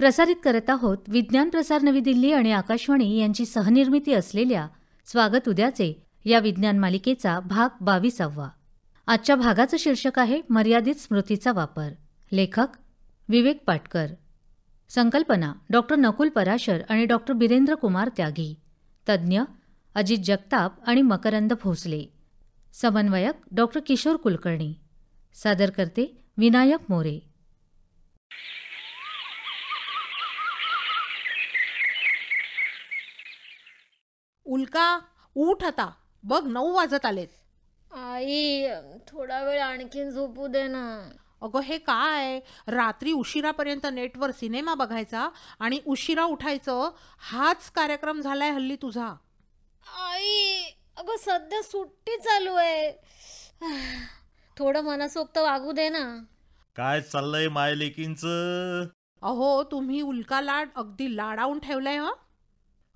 प्रसारित करत आहोत विज्ञान प्रसार नवी दिल्ली आणि आकाशवाणी यांची सहनिर्मिती असलेल्या स्वागत उद्याचे या विज्ञान मालिकेचा भाग बावीसावा. आजच्या भागाचं शीर्षक आहे मर्यादित स्मृतीचा वापर. लेखक विवेक पाटकर. संकल्पना डॉक्टर नकुल पराशर आणि डॉक्टर बिरेंद्र कुमार त्यागी. तज्ज्ञ अजित जगताप आणि मकरंद भोसले. समन्वयक डॉक्टर किशोर कुलकर्णी. सादर करते विनायक मोरे. उल्का उठ आता. बघ नऊ वाजत आलेत. आई थोडा वेळ आणखीन झोपू दे ना. अगं हे काय? रात्री उशिरापर्यंत नेटवर सिनेमा बघायचा आणि उशिरा उठायचं हाच कार्यक्रम झालाय हल्ली तुझा. आई अगं सध्या सुट्टी चालू आहे. थोडं मनसोक्त वागू दे ना. काय चाललंय माय लेकींच अहो तुम्ही उल्का लाड अगदी लाडावून ठेवलंय हं?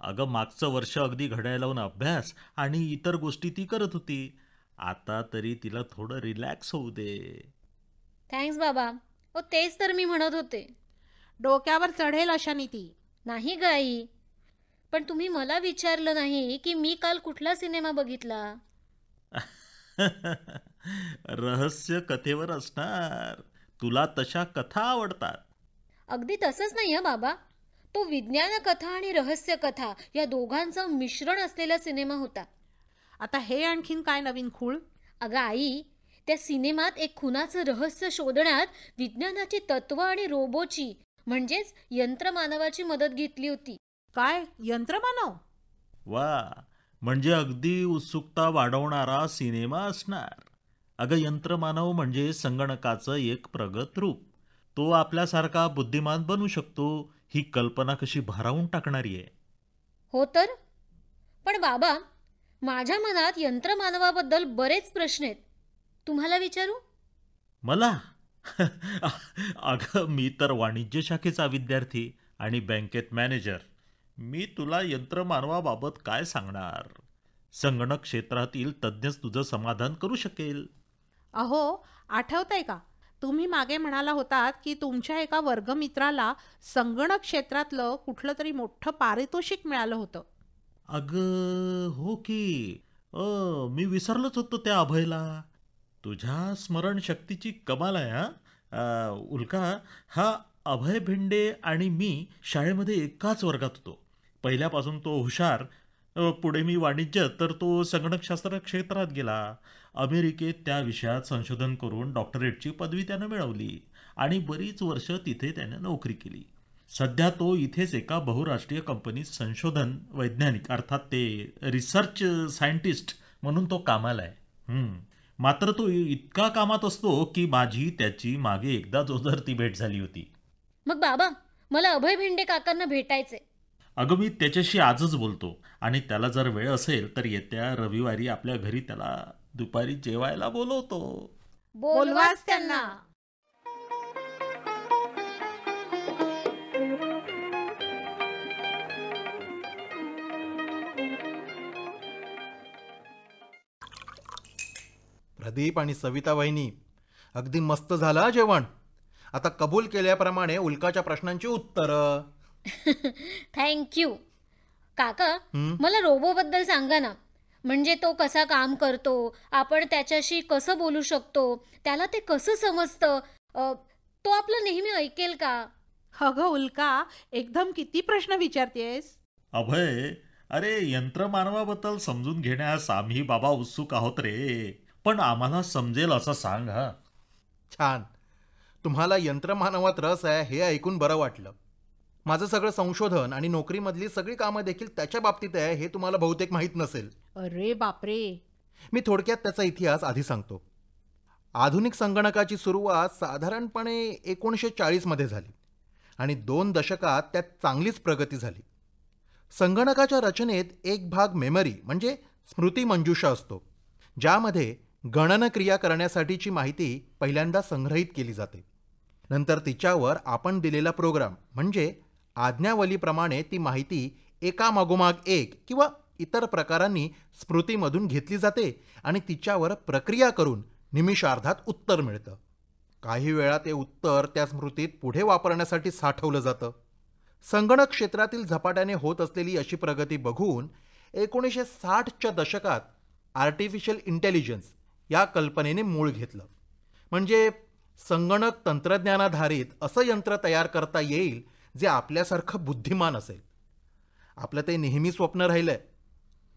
अगं मागचं वर्ष अगदी घड्याळ लावून अभ्यास आणि इतर गोष्टी ती करत होती. आता तरी तिला थोडं रिलॅक्स होऊ दे. थँक्स बाबा. ओ तेच तर मी म्हणत होते. डोक्यावर चढेल अशा नीती. नाही ग आई. पण तुम्ही मला विचारलं नाही की मी काल कुठला सिनेमा बघितला? रहस्य कथेवर असणार. तुला तशा कथा आवडतात. अगदी तसंच नाही हं बाबा. तो विज्ञान कथा आणि रहस्य कथा या दोघांचं मिश्रण असलेला सिनेमा होता. आता हे आणखीन काय नवीन खूळ अगं आई त्या सिनेमात एक खुनाचं रहस्य शोधण्यात विज्ञानाची तत्व आणि रोबोची म्हणजेच यंत्रमानवाची मदत घेतली होती. काय? यंत्रमानव? वा म्हणजे अगदी उत्सुकता वाढवणारा सिनेमा असणार. अगं यंत्रमानव म्हणजे संगणकाचं एक प्रगत रूप. तो आपल्यासारखा बुद्धिमान बनू शकतो ही कल्पना कशी भारावून टाकणारी आहे? हो तर. पण बाबा माझ्या मनात यंत्रमानवाबद्दल बरेच प्रश्न आहेत. तुम्हाला विचारू? मला? अगं मी तर वाणिज्य शाखेचा विद्यार्थी आणि बँकेत मॅनेजर. मी तुला यंत्रमानवाबाबत काय सांगणार? संगणक क्षेत्रातील तज्ज्ञच तुझं समाधान करू शकेल. अहो आठवतंय का? तुम्ही मागे म्हणाला होतात की तुमच्या एका वर्गमित्राला संगणक क्षेत्रातलं कुठलं तरी मोठं पारितोषिक मिळालं होतं. अग हो की. अ मी विसरलोच होतो त्या अभयला. तुझ्या स्मरणशक्तीची कमाल आहे हा. उल्का हा अभय भिंडे आणि मी शाळेमध्ये एकाच वर्गात होतो. पहिल्यापासून तो हुशार पुढे मी वाणिज्य तर तो संगणकशास्त्र क्षेत्रात गेला. अमेरिकेत त्या विषयात संशोधन करून डॉक्टरेटची पदवी त्यानं मिळवली आणि बरीच वर्ष तिथे त्यानं नोकरी केली. सध्या तो इथेच एका बहुराष्ट्रीय कंपनीत संशोधन वैज्ञानिक अर्थात ते रिसर्च सायंटिस्ट म्हणून तो कामाला आहे. हम्म. मात्र तो इतका कामात असतो की माझी त्याची मागे एकदा जोदर ती भेट झाली होती. मग बाबा मला अभय भेंडे काकांना भेटायचे अगं मी त्याच्याशी आजच बोलतो आणि त्याला जर वेळ असेल तर येत्या रविवारी आपल्या घरी त्याला दुपारी जेवायला बोलवतो. बोलवाच त्यांना. प्रदीप आणि सविता वहिनी अगदी मस्त झालं जेवण. आता कबूल केल्याप्रमाणे उल्काच्या प्रश्नांची उत्तरं. थँक्यू काका? मला रोबोबद्दल सांगा ना. म्हणजे तो कसा काम करतो? आपण त्याच्याशी कसं बोलू शकतो? त्याला ते कसं समजतं? अ, तो आपलं नेहमी ऐकेल का? अगं उल्का एकदम किती प्रश्न विचारतेस अभय अरे यंत्रमानवाबद्दल समजून घेण्यास आम्ही बाबा उत्सुक आहोत रे. पण आम्हाला समजेल असं सांग हा. छान. तुम्हाला यंत्रमानवात रस आहे हे ऐकून बरं वाटलं. माझं सगळं संशोधन आणि नोकरीमधली सगळी कामं देखील त्याच्या बाबतीत आहे हे तुम्हाला बहुतेक माहीत नसेल. अरे बापरे. मी थोडक्यात त्याचा इतिहास आधी सांगतो. आधुनिक संगणकाची सुरुवात साधारणपणे एकोणीसशे चाळीसमध्ये झाली आणि दोन दशकात त्यात चांगलीच प्रगती झाली. संगणकाच्या रचनेत एक भाग मेमरी म्हणजे स्मृती मंजुषा असतो ज्यामध्ये गणनक्रिया करण्यासाठीची माहिती पहिल्यांदा संग्रहित केली जाते. नंतर तिच्यावर आपण दिलेला प्रोग्राम म्हणजे आज्ञावलीप्रमाणे ती माहिती एकामागोमाग एक किंवा इतर प्रकारांनी स्मृतीमधून घेतली जाते आणि तिच्यावर प्रक्रिया करून निमिषार्धात उत्तर मिळतं. काही वेळा ते उत्तर त्या स्मृतीत पुढे वापरण्यासाठी साठवलं जातं. संगणक क्षेत्रातील झपाट्याने होत असलेली अशी प्रगती बघून एकोणीसशे साठच्या दशकात आर्टिफिशियल इंटेलिजन्स या कल्पनेने मूळ घेतलं. म्हणजे संगणक तंत्रज्ञानाधारित असं यंत्र तयार करता येईल जे आपल्यासारखं बुद्धिमान असेल. आपलं ते नेहमी स्वप्न राहिलंय.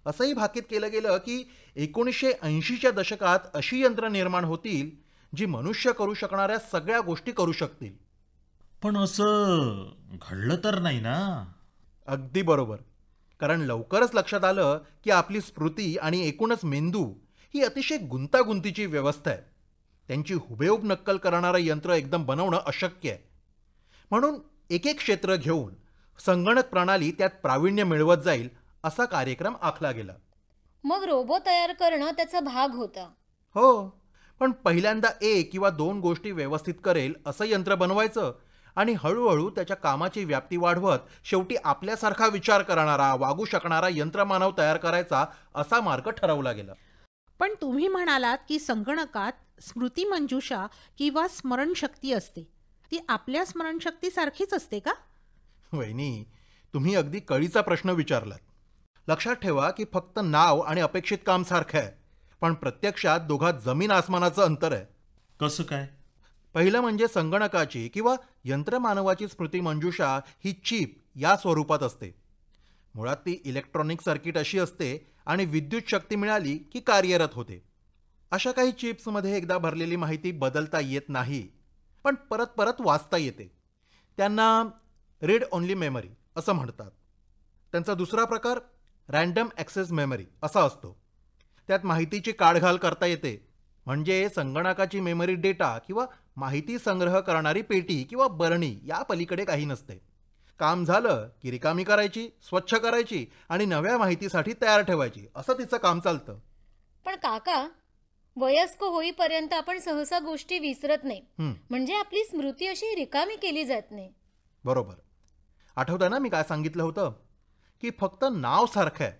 असंही भाकीत केलं गेलं की एकोणीसशे ऐंशीच्या दशकात अशी यंत्र निर्माण होतील जी मनुष्य करू शकणाऱ्या सगळ्या गोष्टी करू शकतील. पण असं घडलं तर नाही ना? अगदी बरोबर. कारण लवकरच लक्षात आलं की आपली स्मृती आणि एकूणच मेंदू ही अतिशय गुंतागुंतीची व्यवस्था आहे. त्यांची हुबेहूब नक्कल करणारं यंत्र एकदम बनवणं अशक्य आहे. म्हणून एक एक क्षेत्र घेऊन संगणक प्रणाली त्यात प्रावीण्य मिळवत जाईल असा कार्यक्रम आखला गेला. मग रोबो तयार करणं त्याचा भाग होता. हो पण पहिल्यांदा एक किंवा दोन गोष्टी व्यवस्थित करेल असं यंत्र बनवायचं आणि हळूहळू त्याच्या कामाची व्याप्ती वाढवत शेवटी आपल्यासारखा विचार करणारा वागू शकणारा यंत्रमानव तयार करायचा असा मार्ग ठरवला गेला. पण तुम्ही म्हणालात की संगणकात स्मृती मंजुषा किंवा स्मरणशक्ती असते. ती आपल्या स्मरणशक्तीसारखीच असते का? वहिनी तुम्ही अगदी कळीचा प्रश्न विचारलात. लक्षात ठेवा की फक्त नाव आणि अपेक्षित काम सारखं आहे पण प्रत्यक्षात दोघात जमीन आसमानाचं अंतर आहे. कसं काय? पहिलं म्हणजे संगणकाची किंवा यंत्रमानवाची स्मृती मंजुषा ही चीप या स्वरूपात असते. मुळात ती इलेक्ट्रॉनिक सर्किट अशी असते आणि विद्युत शक्ती मिळाली की कार्यरत होते. अशा काही चिप्समध्ये एकदा भरलेली माहिती बदलता येत नाही. पण परत परत वाचता येते. त्यांना रीड ओनली मेमरी असं म्हणतात. त्यांचा दुसरा प्रकार रँडम ॲक्सेस मेमरी असा असतो. त्यात माहितीची काढघाल करता येते. म्हणजे संगणकाची मेमरी डेटा किंवा माहिती संग्रह करणारी पेटी किंवा बरणी या पलीकडे काही नसते. काम झालं की रिकामी करायची स्वच्छ करायची आणि नव्या माहितीसाठी तयार ठेवायची असं तिचं काम चालतं. पण काका वयस्क होईपर्यंत आपण सहसा गोष्टी विसरत नाही. म्हणजे आपली स्मृती अशी रिकामी केली जात नाही. बरोबर. आठवतं ना मी काय सांगितलं होतं? की फक्त नाव सारखं आहे.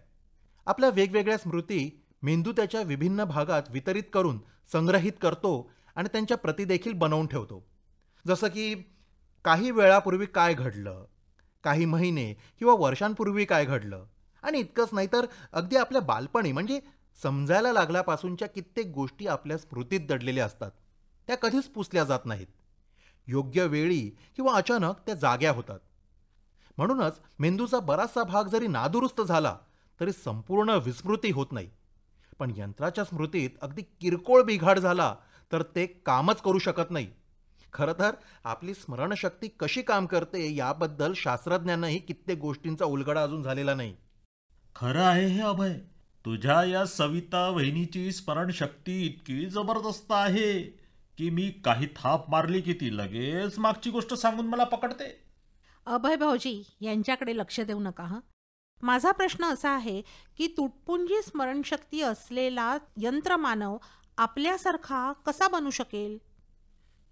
आपल्या वेगवेगळ्या स्मृती मेंदू त्याच्या विभिन्न भागात वितरित करून संग्रहित करतो आणि त्यांच्या प्रती देखील बनवून ठेवतो. जसं की काही वेळापूर्वी काय घडलं काही महिने किंवा वर्षांपूर्वी काय घडलं आणि इतकंच नाही तर अगदी आपल्या बालपणी म्हणजे समजायला लागल्यापासूनच्या कित्येक गोष्टी आपल्या स्मृतीत दडलेल्या असतात. त्या कधीच पुसल्या जात नाहीत. योग्य वेळी किंवा अचानक त्या जाग्या होतात. म्हणूनच मेंदूचा बराचसा भाग जरी नादुरुस्त झाला तरी संपूर्ण विस्मृती होत नाही. पण यंत्राच्या स्मृतीत अगदी किरकोळ बिघाड झाला तर ते कामच करू शकत नाही. खरं तर आपली स्मरणशक्ती कशी काम करते याबद्दल शास्त्रज्ञांनाही कित्येक गोष्टींचा उलगडा अजून झालेला नाही. खरं आहे हे अभय. तुझ्या या सविता वहिनीची स्मरणशक्ती इतकी जबरदस्त आहे की मी काही थाप मारली की ती लगेच मागची गोष्ट सांगून मला पकडते. अभय भाऊजी यांच्याकडे लक्ष देऊ नका हं. माझा प्रश्न असा आहे की तुटपुंजी स्मरणशक्ती असलेला यंत्रमानव आपल्यासारखा कसा बनू शकेल?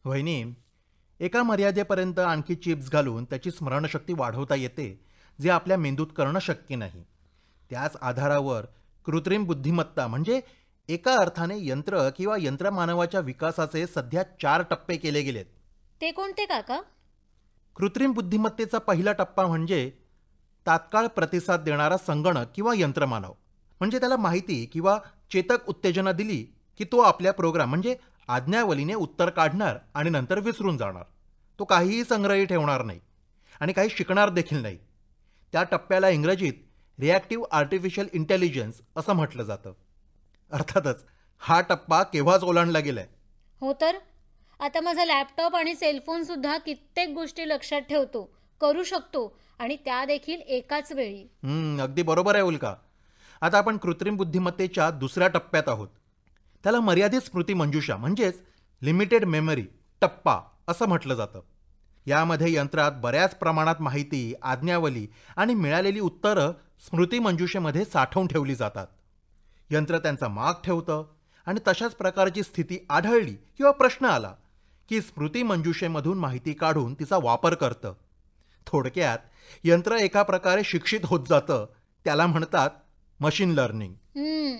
वहिनी एका मर्यादेपर्यंत आणखी चिप्स घालून त्याची स्मरणशक्ती वाढवता येते जे आपल्या मेंदूत करणं शक्य नाही. त्याच आधारावर कृत्रिम बुद्धिमत्ता म्हणजे एका अर्थाने यंत्र किंवा यंत्रमानवाच्या विकासाचे सध्या चार टप्पे केले गेलेत. ते कोणते काका? कृत्रिम बुद्धिमत्तेचा पहिला टप्पा म्हणजे तात्काळ प्रतिसाद देणारा संगणक किंवा यंत्रमानव. म्हणजे त्याला माहिती किंवा चेतक उत्तेजना दिली की तो आपल्या प्रोग्राम म्हणजे आज्ञावलीने उत्तर काढणार आणि नंतर विसरून जाणार. तो काहीही संग्रही ठेवणार नाही आणि काही शिकणार देखील नाही. त्या टप्प्याला इंग्रजीत रिॲक्टिव्ह आर्टिफिशियल इंटेलिजन्स असं म्हटलं जातं. अर्थातच हा टप्पा केव्हाच ओलांडला गेलाय? हो तर? आता माझा लॅपटॉप आणि सेलफोन सुद्धा कित्येक गोष्टी लक्षात ठेवतो करू शकतो आणि त्या देखील एकाच वेळी. अगदी बरोबर आहे उल्का. आता आपण कृत्रिम बुद्धिमत्तेच्या दुसऱ्या टप्प्यात आहोत. त्याला मर्यादित स्मृती मंजुषा म्हणजेच लिमिटेड मेमरी टप्पा असं म्हटलं जातं. यामध्ये यंत्रात बऱ्याच प्रमाणात माहिती आज्ञावली आणि मिळालेली उत्तरं स्मृती मंजुषेमध्ये साठवून ठेवली जातात. यंत्र त्यांचा माग ठेवतं आणि तशाच प्रकारची स्थिती आढळली किंवा प्रश्न आला की स्मृती मंजुषेमधून माहिती काढून तिचा वापर करतं. थोडक्यात यंत्र एका प्रकारे शिक्षित होत जातं त्याला म्हणतात मशीन लर्निंग हम्म.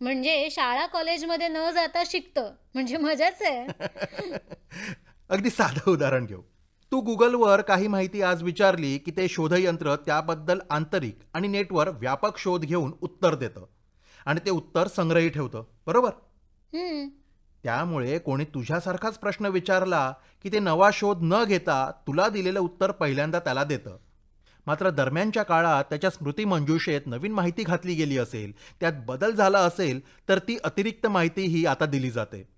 म्हणजे शाळा कॉलेजमध्ये न जाता शिकतं. म्हणजे मजाच आहे. अगदी साधं उदाहरण घेऊ. तू गुगलवर काही माहिती आज विचारली की ते शोधयंत्र त्याबद्दल आंतरिक आणि नेटवर व्यापक शोध घेऊन उत्तर देतं. आणि ते उत्तर संग्रही ठेवतं. बरोबर? त्यामुळे कोणी तुझ्यासारखाच प्रश्न विचारला की ते नवा शोध न घेता तुला दिलेलं उत्तर पहिल्यांदा त्याला देतं. मात्र दरम्यानच्या काळात त्याच्या स्मृती मंजुषेत नवीन माहिती घातली गेली असेल त्यात बदल झाला असेल तर ती अतिरिक्त माहिती ही आता दिली जाते.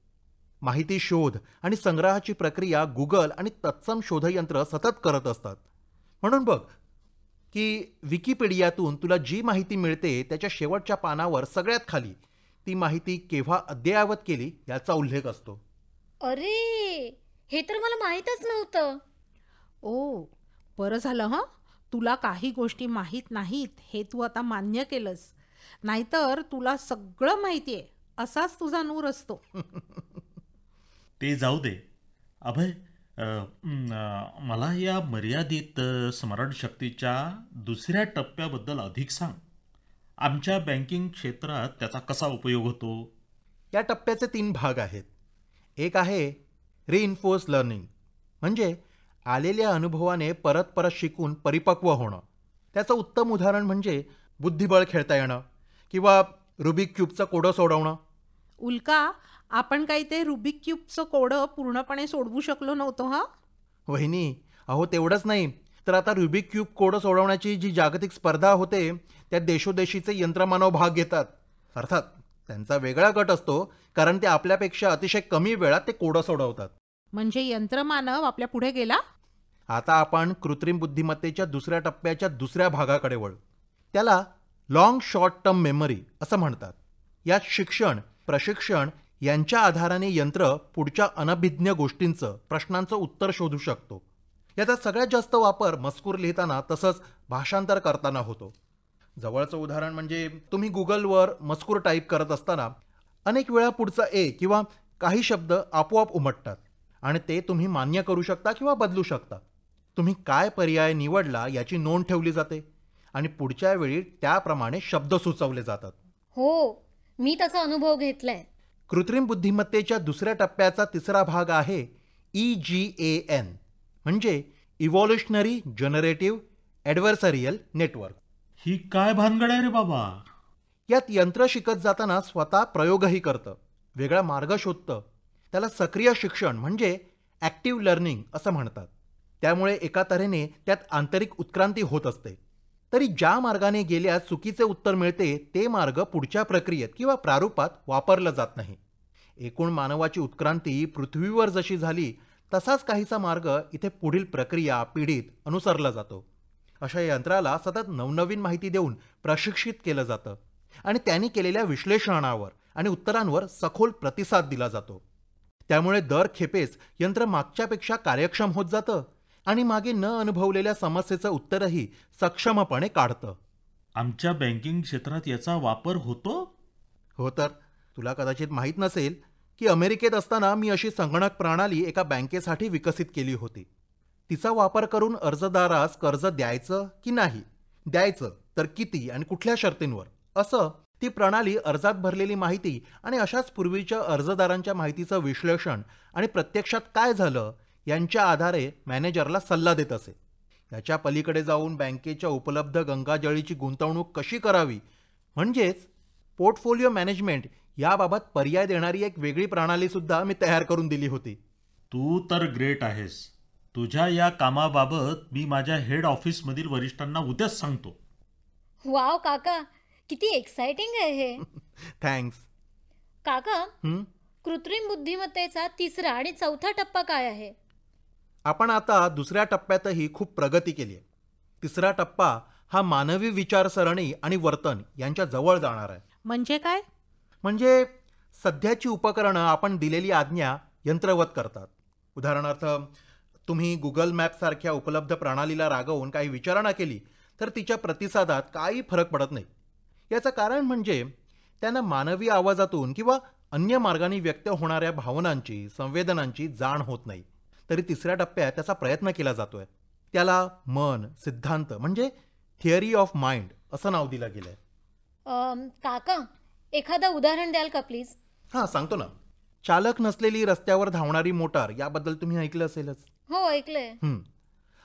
माहिती शोध आणि संग्रहाची प्रक्रिया गुगल आणि तत्सम शोधयंत्र सतत करत असतात. म्हणून बघ की विकिपीडियातून तुला जी माहिती मिळते त्याच्या शेवटच्या पानावर सगळ्यात खाली ती माहिती केव्हा अद्ययावत केली याचा उल्लेख असतो. अरे! हे तर मला माहीतच नव्हतं. ओ बरं झालं हं. तुला काही गोष्टी माहीत नाहीत हे तू आता मान्य केलंस. नाहीतर तुला सगळं माहिती आहे असाच तुझा नूर असतो. ते जाऊ दे. अभय मला या मर्यादित स्मरणशक्तीच्या दुसऱ्या टप्प्याबद्दल अधिक सांग. आमच्या बँकिंग क्षेत्रात त्याचा कसा उपयोग होतो? या टप्प्याचे तीन भाग आहेत. एक आहे रिइन्फोर्स लर्निंग म्हणजे आलेल्या अनुभवाने परत परत शिकून परिपक्व होणं. त्याचं उत्तम उदाहरण म्हणजे बुद्धिबळ खेळता येणं किंवा रुबिक क्यूबचं कोडं सोडवणं. उल्का आपण काही ते रुबिक क्यूबचं कोडं पूर्णपणे सोडवू शकलो नव्हतो हा? वहिनी अहो तेवढंच नाही. तर आता रुबिक क्यूब कोडं सोडवण्याची जी जागतिक स्पर्धा होते त्यात देशोदेशीचे यंत्रमानव भाग घेतात. अर्थात त्यांचा वेगळा गट असतो कारण ते आपल्यापेक्षा अतिशय कमी वेळात ते कोडं सोडवतात. म्हणजे यंत्रमानव आपल्या पुढे गेला? आता आपण कृत्रिम बुद्धिमत्तेच्या दुसऱ्या टप्प्याच्या दुसऱ्या भागाकडे वळू. त्याला लॉंग शॉर्ट टर्म मेमरी असं म्हणतात. यात शिक्षण प्रशिक्षण यांच्या आधाराने यंत्र पुढच्या अनभिज्ञ गोष्टींचं प्रश्नांचं उत्तर शोधू शकतो. याचा सगळ्यात जास्त वापर मजकूर लिहिताना तसंच भाषांतर करताना होतो. जवळचं उदाहरण म्हणजे तुम्ही गुगलवर मजकूर टाईप करत असताना अनेक वेळा पुढचा ए किंवा काही शब्द आपोआप उमटतात आणि ते तुम्ही मान्य करू शकता किंवा बदलू शकता. तुम्ही काय पर्याय निवडला याची नोंद ठेवली जाते आणि पुढच्या वेळी त्याप्रमाणे शब्द सुचवले जातात. हो मी त्याचा अनुभव घेतलाय. कृत्रिम बुद्धिमत्तेच्या दुसऱ्या टप्प्याचा तिसरा भाग आहे E E G A N म्हणजे इव्हॉल्युशनरी जनरेटिव्ह ॲडव्हर्सरियल नेटवर्क ही काय भानगड आहे रे बाबा? यात यंत्र शिकत जाताना स्वतः प्रयोगही करतं. वेगळा मार्ग शोधतं. त्याला सक्रिय शिक्षण म्हणजे ॲक्टिव्ह लर्निंग असं म्हणतात. त्यामुळे एका तऱ्हेने त्यात आंतरिक उत्क्रांती होत असते. तरी ज्या मार्गाने गेल्यास चुकीचे उत्तर मिळते ते मार्ग पुढच्या प्रक्रियेत किंवा प्रारूपात वापरलं जात नाही. एकूण मानवाची उत्क्रांती पृथ्वीवर जशी झाली तसाच काहीसा मार्ग इथे पुढील प्रक्रिया पिढीत अनुसरला जातो. अशा यंत्राला सतत नवनवीन माहिती देऊन प्रशिक्षित केलं जातं आणि त्यांनी केलेल्या विश्लेषणावर आणि उत्तरांवर सखोल प्रतिसाद दिला जातो. त्यामुळे दर खेपेस यंत्र मागच्यापेक्षा कार्यक्षम होत जातं आणि मागे न अनुभवलेल्या समस्येचं उत्तरही सक्षमपणे काढतं. आमच्या बँकिंग क्षेत्रात याचा वापर होतो? हो तर. तुला कदाचित माहीत नसेल की अमेरिकेत असताना मी अशी संगणक प्रणाली एका बँकेसाठी विकसित केली होती. तिचा वापर करून अर्जदारास कर्ज द्यायचं की नाही? द्यायचं तर किती आणि कुठल्या शर्तींवर? असं ती प्रणाली अर्जात भरलेली माहिती आणि अशाच पूर्वीच्या अर्जदारांच्या माहितीचं विश्लेषण आणि प्रत्यक्षात काय झालं यांच्या आधारे मॅनेजरला सल्ला देत असे. याच्या पलीकडे जाऊन बँकेच्या उपलब्ध गंगाजळीची गुंतवणूक कशी करावी? म्हणजेच पोर्टफोलिओ मॅनेजमेंट याबाबत पर्याय देणारी एक वेगळी प्रणाली सुद्धा मी तयार करून दिली होती. तू तर ग्रेट आहेस. तुझ्या या कामाबाबत मी माझ्या हेड ऑफिसमधील वरिष्ठांना उद्याच सांगतो. वाव काका. किती एक्साइटिंग आहे हे. थँक्स. काका? कृत्रिम बुद्धिमत्तेचा तिसरा आणि चौथा टप्पा काय आहे? आपण आता दुसऱ्या टप्प्यातही खूप प्रगती केली आहे तिसरा टप्पा हा मानवी विचारसरणी आणि वर्तन यांच्या जवळ जाणार आहे. म्हणजे काय? म्हणजे सध्याची उपकरणं आपण दिलेली आज्ञा यंत्रवत करतात. उदाहरणार्थ तुम्ही गुगल मॅपसारख्या उपलब्ध प्रणालीला रागवून काही विचारणा केली तर तिच्या प्रतिसादात काही फरक पडत नाही. याचं कारण म्हणजे त्यांना मानवी आवाजातून किंवा अन्य मार्गाने व्यक्त होणाऱ्या भावनांची संवेदनांची जाण होत नाही. तरी तिसऱ्या टप्प्यात त्याचा प्रयत्न केला जातोय. त्याला मन सिद्धांत म्हणजे थिअरी ऑफ माइंड असं नाव दिलं गेलं आहे काका एखादं उदाहरण द्याल का प्लीज हां सांगतो ना. चालक नसलेली रस्त्यावर धावणारी मोटार याबद्दल तुम्ही ऐकलं असेलच. हो ऐकलंय.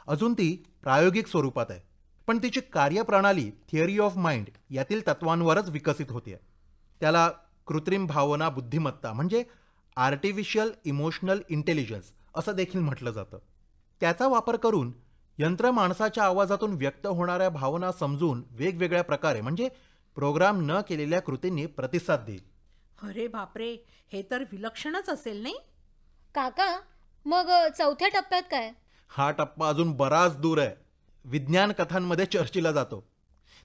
अजून ती प्रायोगिक स्वरूपात आहे. पण तिची कार्यप्रणाली थिअरी ऑफ माइंड यातील तत्वांवरच विकसित होते त्याला कृत्रिम भावना बुद्धिमत्ता म्हणजे आर्टिफिशियल इमोशनल इंटेलिजन्स असं देखील म्हटलं जातं. त्याचा वापर करून यंत्र माणसाच्या आवाजातून व्यक्त होणाऱ्या भावना समजून वेगवेगळ्या प्रकारे म्हणजे प्रोग्राम न केलेल्या कृतींनी प्रतिसाद देईल. अरे बापरे हे तर विलक्षणच असेल नाही? काका मग चौथ्या टप्प्यात काय? हा टप्पा अजून बराच दूर आहे. विज्ञान कथांमध्ये चर्चेला जातो.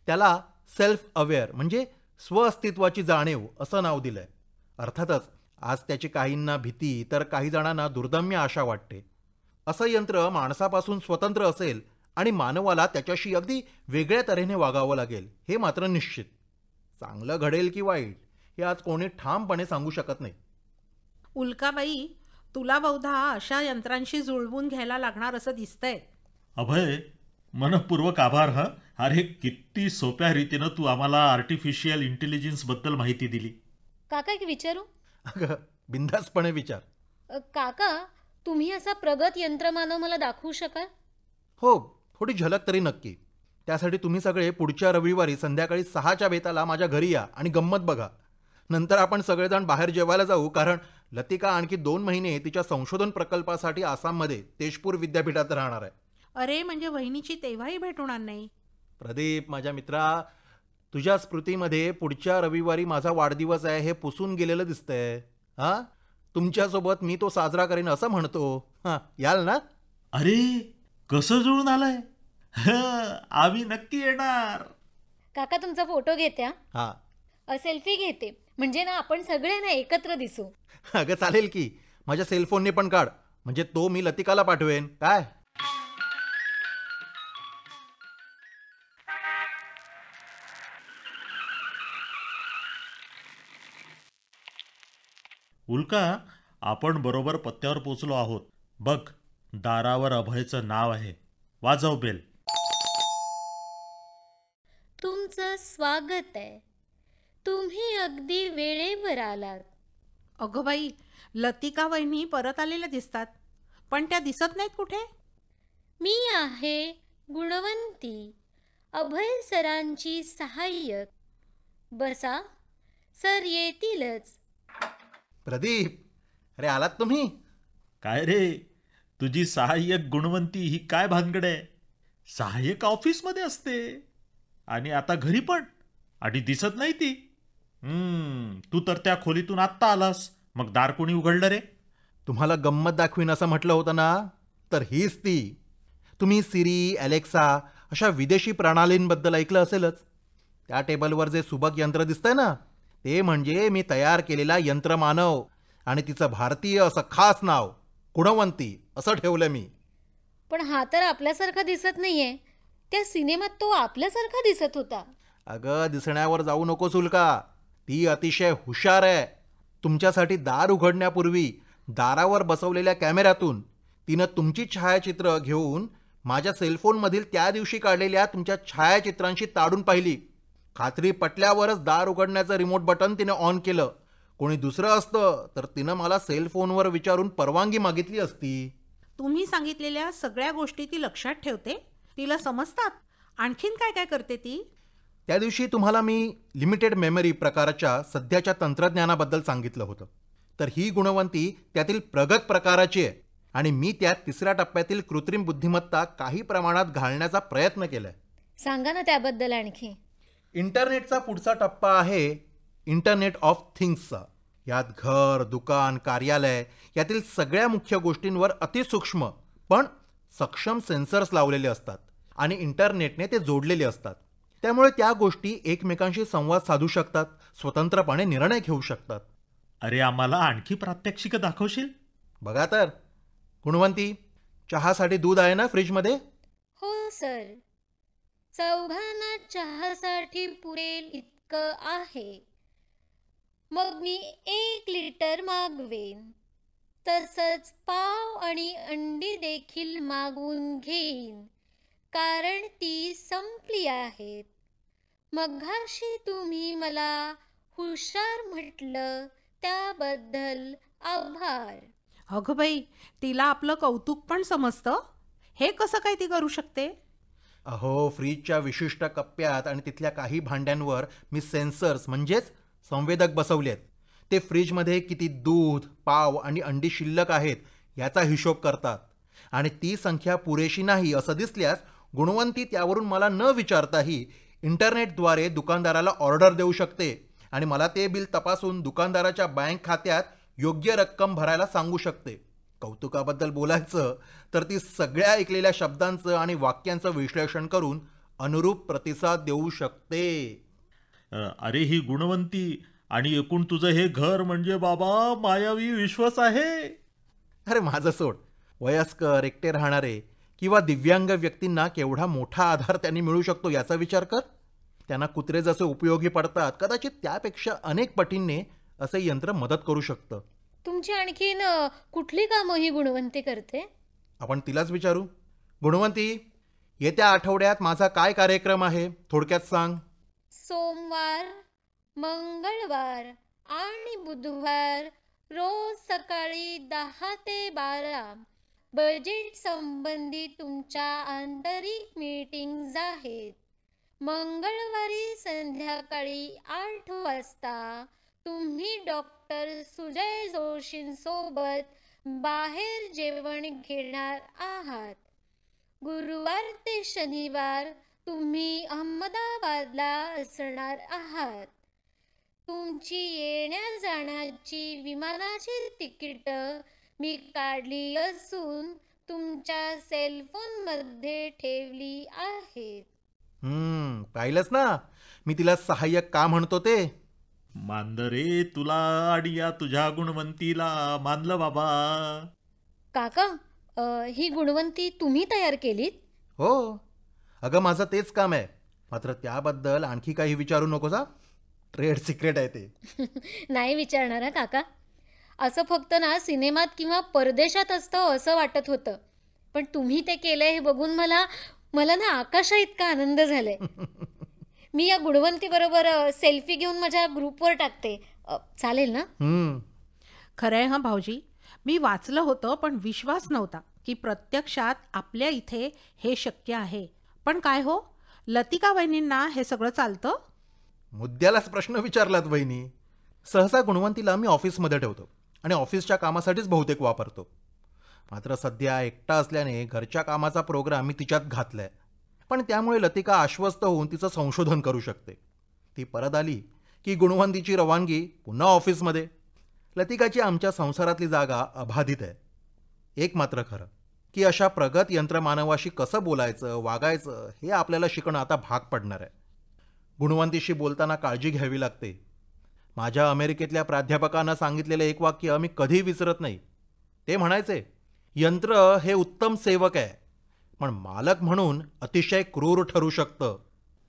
त्याला सेल्फ अवेअर म्हणजे स्वअस्तित्वाची जाणीव असं नाव दिलंय. अर्थातच आज त्याची काहींना भीती तर काही जणांना दुर्दम्य आशा वाटते. असं यंत्र माणसापासून स्वतंत्र असेल आणि मानवाला त्याच्याशी अगदी वेगळ्या तऱ्हेने वागावं लागेल हे मात्र निश्चित. चांगलं घडेल की वाईट हे आज कोणी ठामपणे सांगू शकत नाही. उल्काबाई तुला बहुधा अशा यंत्रांशी जुळवून घ्यायला लागणार असं दिसतंय. अभय मनपूर्वक आभार हा? अरे किती सोप्या रीतीनं तू आम्हाला आर्टिफिशियल इंटेलिजन्सबद्दल माहिती दिली. काका एक विचारू? अगं बिंदासपणे विचार. अ, काका तुम्ही असा प्रगत यंत्रमानव मला दाखवू शकाल? हो थोडी झलक तरी नक्की. त्यासाठी तुम्ही सगळे पुढच्या रविवारी संध्याकाळी सहाच्या बेताला माझ्या घरी या आणि गंमत बघा. नंतर आपण सगळेजण बाहेर जेवायला जाऊ कारण लतिका आणखी दोन महिने तिच्या संशोधन प्रकल्पासाठी आसाममध्ये तेजपूर विद्यापीठात राहणार आहे. अरे म्हणजे वहिनीची तेव्हाही भेट होणार नाही? प्रदीप माझ्या मित्रा तुझ्या स्मृतीमध्ये पुढच्या रविवारी माझा वाढदिवस आहे हे पुसून गेलेलं दिसतंय. हा? तुमच्यासोबत मी तो साजरा करेन असं म्हणतो. हां याल ना? अरे कसं जुळून आलंय? हं, आम्ही नक्की येणार. काका तुमचा फोटो घेते हा. हां. अ, सेल्फी घेते. म्हणजे ना आपण सगळे ना एकत्र दिसू. अगं चालेल की. माझ्या सेलफोनने पण काढ. म्हणजे तो मी लतिकाला पाठवेन. काय? उल्का आपण बरोबर पत्त्यावर पोचलो आहोत. बघ दारावर अभयचं नाव आहे. वाजव बेल. तुमचं स्वागत आहे. तुम्ही अगदी वेळेवर आलात. अगं बाई लतिका वहिनी परत आलेल्या दिसतात. पण त्या दिसत नाहीत कुठे? मी आहे गुणवंती अभय सरांची सहाय्यक. बसा सर येतीलच. प्रदीप अरे आलात तुम्ही? काय रे? तुझी सहाय्यक गुणवंती ही काय भानगड आहे? सहाय्यक ऑफिसमध्ये असते. आणि आता घरी पण. आणि दिसत नाही ती. तू तर त्या खोलीतून आत्ता आलास. मग दार कोणी उघडलं रे? तुम्हाला गंमत दाखवीन असं म्हटलं होतं ना? तर हीच ती. तुम्ही सिरी अलेक्सा अशा विदेशी प्रणालींबद्दल ऐकलं असेलच. त्या टेबलवर जे सुबक यंत्र दिसतंय ना ते म्हणजे मी तयार केलेला यंत्रमानव आणि तिचं भारतीय असं खास नाव गुणवंती असं ठेवलं मी. पण हा तर आपल्यासारखा दिसत नाहीये. त्या सिनेमात तो आपल्यासारखा दिसत होता. अगं दिसण्यावर जाऊ नकोस उल्का ती अतिशय हुशार आहे. तुमच्यासाठी दार उघडण्यापूर्वी दारावर बसवलेल्या कॅमेऱ्यातून तिनं तुमची छायाचित्र घेऊन माझ्या सेलफोनमधील त्या दिवशी काढलेल्या तुमच्या छायाचित्रांशी ताडून पाहिली. खात्री पटल्यावरच दार उघडण्याचं रिमोट बटन तिने ऑन केलं. कोणी दुसरं असतं तर तिनं मला सेलफोनवर विचारून परवानगी मागितली असती. तुम्ही सांगितलेल्या सगळ्या गोष्टी ती लक्षात ठेवते? तिला समजतात? आणखीन काय काय करते ती? त्या दिवशी तुम्हाला मी लिमिटेड मेमरी प्रकाराच्या सध्याच्या तंत्रज्ञानाबद्दल सांगितलं होतं. तर ही गुणवंती त्यातील प्रगत प्रकाराची आहे. आणि मी त्यात तिसऱ्या टप्प्यातील कृत्रिम बुद्धिमत्ता काही प्रमाणात घालण्याचा प्रयत्न केलाय. सांगा ना त्याबद्दल आणखी. इंटरनेटचा पुढचा टप्पा आहे इंटरनेट ऑफ थिंग्सचा. यात घर दुकान कार्यालय यातील सगळ्या मुख्य गोष्टींवर अतिसूक्ष्म पण सक्षम सेन्सर्स लावलेले असतात आणि इंटरनेटने ते जोडलेले असतात. त्यामुळे त्या गोष्टी एकमेकांशी संवाद साधू शकतात स्वतंत्रपणे निर्णय घेऊ शकतात. अरे आम्हाला आणखी प्रात्यक्षिक दाखवशील? बघा तर. गुणवंती चहासाठी दूध आहे ना फ्रीजमध्ये? हो सर. चौघांना चहासाठी पुरेल इतकं आहे. मग मी एक लिटर मागवेन. तसंच पाव आणि अंडी देखील मागून घेईन कारण ती संपली आहेत. मघाशी तुम्ही मला हुशार म्हटलं त्याबद्दल आभार. अगं बाई तिला आपलं कौतुक पण समजतं? हे कसं काय ती करू शकते? अहो फ्रीजच्या विशिष्ट कप्प्यात आणि तिथल्या काही भांड्यांवर मी सेन्सर्स म्हणजेच संवेदक बसवले आहेत ते फ्रीजमध्ये किती दूध पाव आणि अंडी शिल्लक आहेत याचा हिशोब करतात. आणि ती संख्या पुरेशी नाही असं दिसल्यास गुणवंती त्यावरून मला न विचारताही इंटरनेटद्वारे दुकानदाराला ऑर्डर देऊ शकते आणि मला ते बिल तपासून दुकानदाराच्या बँक खात्यात योग्य रक्कम भरायला सांगू शकते. कौतुकाबद्दल बोलायचं तर ती सगळ्या ऐकलेल्या शब्दांचं आणि वाक्यांचं विश्लेषण करून अनुरूप प्रतिसाद देऊ शकते. अरे ही गुणवंती आणि एकूण तुझं हे घर म्हणजे बाबा मायावी विश्वास आहे. अरे माझं सोड वयस्कर एकटे राहणारे किंवा दिव्यांग व्यक्तींना केवढा मोठा आधार त्यांनी मिळू शकतो याचा विचार कर. त्यांना कुत्रे जसे उपयोगी पडतात कदाचित त्यापेक्षा अनेक पटींनी असे यंत्र मदत करू शकतं. तुमची आणखीन कुठली कामं ही गुणवंती करते? आपण तिलाच विचारू. गुणवंती येत्या आठवड्यात माझा काय कार्यक्रम आहे? थोडक्यात सांग. सोमवार मंगळवार आणि बुधवार रोज सकाळी दहा ते बारा बजेट संबंधी तुमच्या आंतरिक मीटिंग्ज आहेत. मंगळवारी संध्याकाळी आठ वाजता तुम्ही डॉक्टर डॉक्टर सुजय जोशींसोबत बाहेर जेवण घेणार आहात. गुरुवार ते शनिवार तुम्ही अहमदाबादला असणार आहात. तुमची येण्या जाण्याची विमानाची तिकीट मी काढली असून तुमच्या सेलफोनमध्ये ठेवली आहेत हम्म पाहिलंच ना. मी तिला सहाय्यक का म्हणतो ते? मांदरे तुला आणि या तुझ्या गुणवंतीला मानलं बाबा. काका अ, ही गुणवंती तुम्ही तयार केलीत? हो. अगं माझं तेच काम आहे. मात्र त्याबद्दल आणखी काही विचारू नकोस हा. ट्रेड सिक्रेट आहे ते. नाही विचारणार हा काका. असं फक्त ना सिनेमात किंवा परदेशात असतं असं वाटत होतं. पण तुम्ही ते केलंय हे बघून मला मला ना आकाशा इतका आनंद झालाय. मी या गुणवंतीबरोबर सेल्फी घेऊन माझ्या ग्रुपवर टाकते. चालेल ना? हम्म. खरं आहे हं भाऊजी. मी वाचलं होतं पण विश्वास नव्हता की प्रत्यक्षात आपल्या इथे हे शक्य आहे. पण काय हो? लतिका वहिनींना हे सगळं चालतं? मुद्द्यालाच प्रश्न विचारलात वहिनी. सहसा गुणवंतीला मी ऑफिसमध्ये ठेवतो आणि ऑफिसच्या कामासाठीच बहुतेक वापरतो. मात्र सध्या एकटा असल्याने घरच्या कामाचा प्रोग्राम मी तिच्यात घातलाय. पण त्यामुळे लतिका आश्वस्त होऊन तिचं संशोधन करू शकते. ती परत आली की गुणवंतीची रवानगी पुन्हा ऑफिसमध्ये. लतिकाची आमच्या संसारातली जागा अबाधित आहे. एक मात्र खरं की अशा प्रगत यंत्रमानवाशी कसं बोलायचं वागायचं हे आपल्याला शिकणं आता भाग पडणार आहे. गुणवंतीशी बोलताना काळजी घ्यावी लागते. माझ्या अमेरिकेतल्या प्राध्यापकांना सांगितलेलं एक वाक्य मी कधी विसरत नाही. ते म्हणायचे यंत्र हे उत्तम सेवक आहे. पण मालक म्हणून अतिशय क्रूर ठरू शकतं.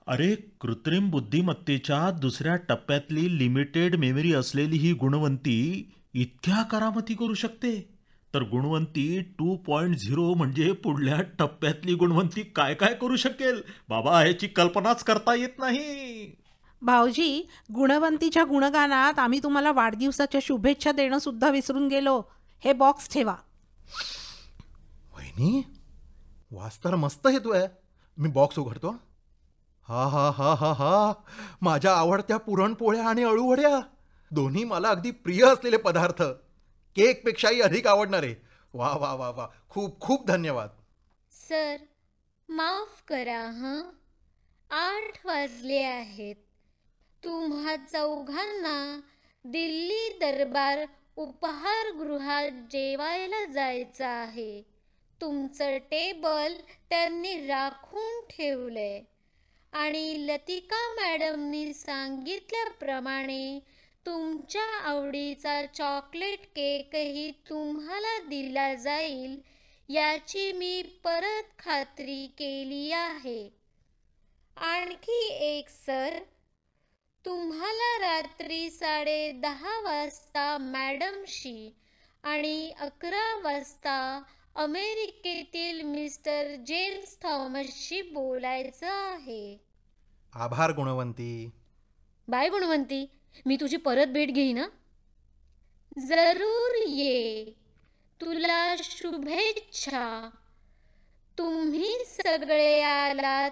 अरे कृत्रिम बुद्धिमत्तेच्या दुसऱ्या टप्प्यातली लिमिटेड मेमरी असलेली ही गुणवंती इतक्या करामती करू शकते? तर गुणवंती टू पॉईंट झिरो म्हणजे पुढल्या टप्प्यातली गुणवंती काय काय करू शकेल? बाबा ह्याची कल्पनाच करता येत नाही. भाऊजी गुणवंतीच्या गुणगानात आम्ही तुम्हाला वाढदिवसाच्या शुभेच्छा देणं सुद्धा विसरून गेलो. हे बॉक्स ठेवा. वहिनी वाचताना मस्त हेतू आहे मी बॉक्स उघडतो हा हा हा हा हा. माझ्या आवडत्या पुरणपोळ्या आणि अळूवड्या. दोन्ही मला अगदी प्रिय असलेले पदार्थ. केकपेक्षाही अधिक आवडणारे. वा वा वा वा. खूप खूप धन्यवाद. सर माफ करा हां. आठ वाजले आहेत. तुम्हा चौघांना दिल्ली दरबार उपहारगृहात जेवायला जायचं आहे. तुमचं टेबल त्यांनी राखून ठेवलंय. आणि लतिका मॅडमनी सांगितल्याप्रमाणे तुमच्या आवडीचा चॉकलेट केकही तुम्हाला दिला जाईल याची मी परत खात्री केली आहे. आणखी एक सर. तुम्हाला रात्री साडे दहा वाजता मॅडमशी आणि अकरा वाजता अमेरिकेतील मिस्टर जेम्स थॉमसशी बोलायचं आहे. आभार गुणवंती. बाय गुणवंती. मी तुझी परत भेट घेईन. जरूर ये. तुला शुभेच्छा. तुम्ही सगळे आलात.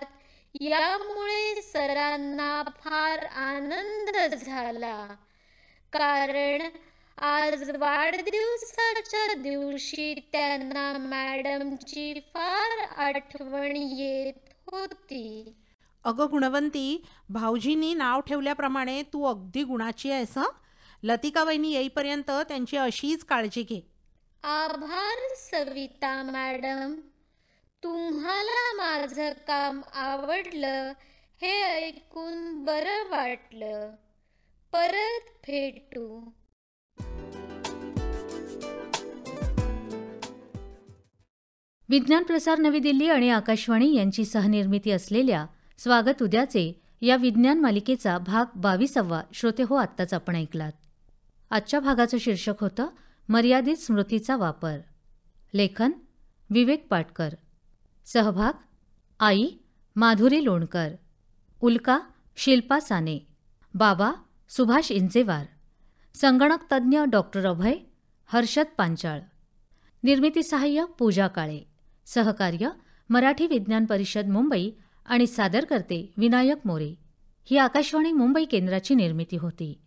यामुळे सरांना फार आनंद झाला. कारण आज वाढदिवसाच्या दिवशी त्यांना मॅडमची फार आठवण येत होती. अगं गुणवंती भाऊजींनी नाव ठेवल्याप्रमाणे तू अगदी गुणाची आहेस हं? लतिका वहिनी येईपर्यंत त्यांची अशीच काळजी घे. आभार सविता मॅडम. तुम्हाला माझं काम आवडलं हे ऐकून बरं वाटलं. परत भेटू. विज्ञान प्रसार नवी दिल्ली आणि आकाशवाणी यांची सहनिर्मिती असलेल्या स्वागत उद्याचे या विज्ञान मालिकेचा भाग बावीसावा. श्रोते हो आत्ताच आपण ऐकलात. आजच्या भागाचं शीर्षक होतं मर्यादित स्मृतीचा वापर. लेखन विवेक पाटकर. सहभाग आई माधुरी लोणकर. उल्का शिल्पा साने. बाबा सुभाष इंजेवार. संगणकतज्ज्ञ डॉक्टर अभय हर्षद पांचाळ. निर्मिती सहाय्य पूजा काळे. सहकार्य मराठी विज्ञान परिषद मुंबई आणि सादर करते विनायक मोरे. ही आकाशवाणी मुंबई केंद्राची निर्मिती होती.